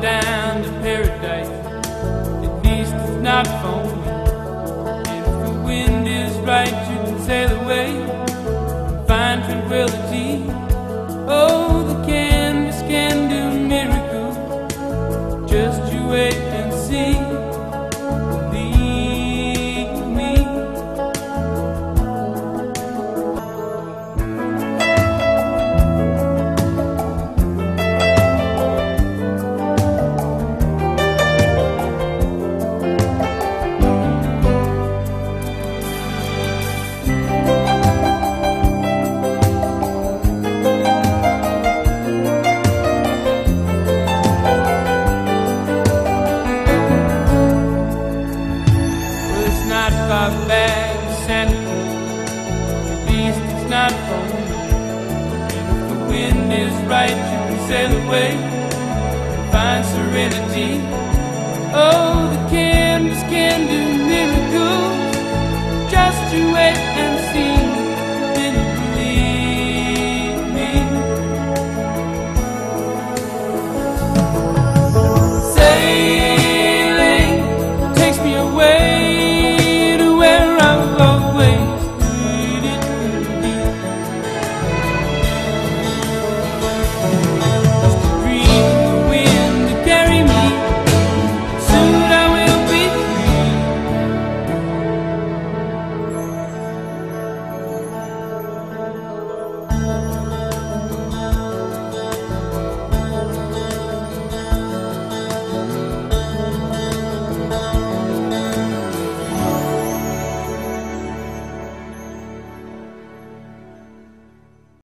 down to paradise. At least it's not me. If the wind is right, you can sail away and find tranquility. Oh, the canvas can do miracles. Just you wait and see. At least it's not if the wind is right, you can sail away. And find serenity. Oh, the